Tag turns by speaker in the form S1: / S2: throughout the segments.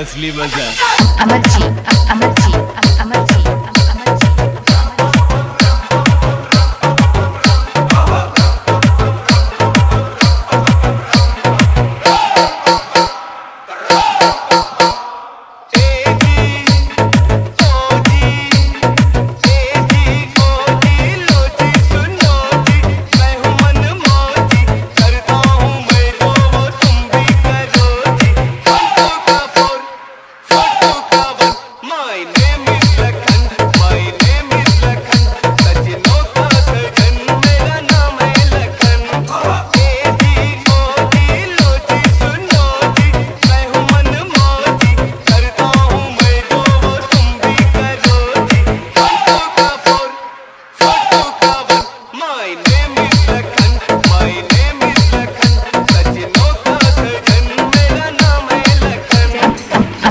S1: asli baza.
S2: I'm a G, I'm a G, I'm a G.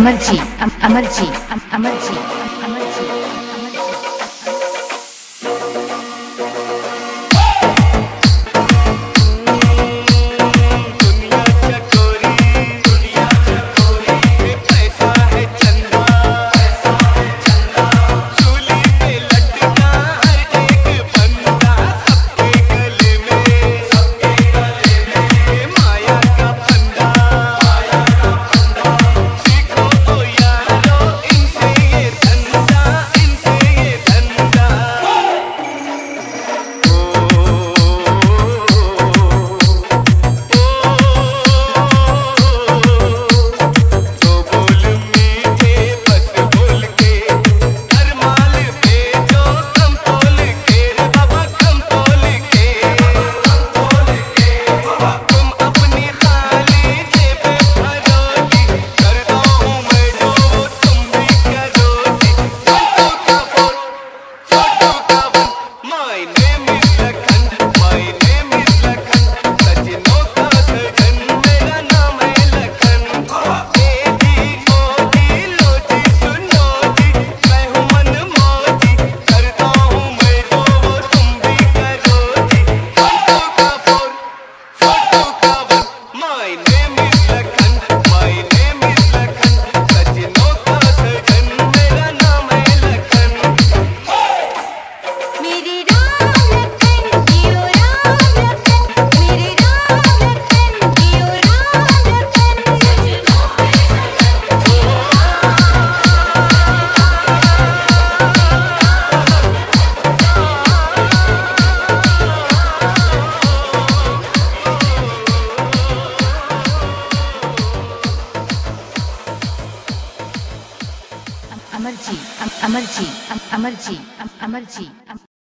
S3: Amarji,
S2: Amarji,
S3: Amarji, Amarji. Amarji, Amarji, Amarji, Amarji, Amarji.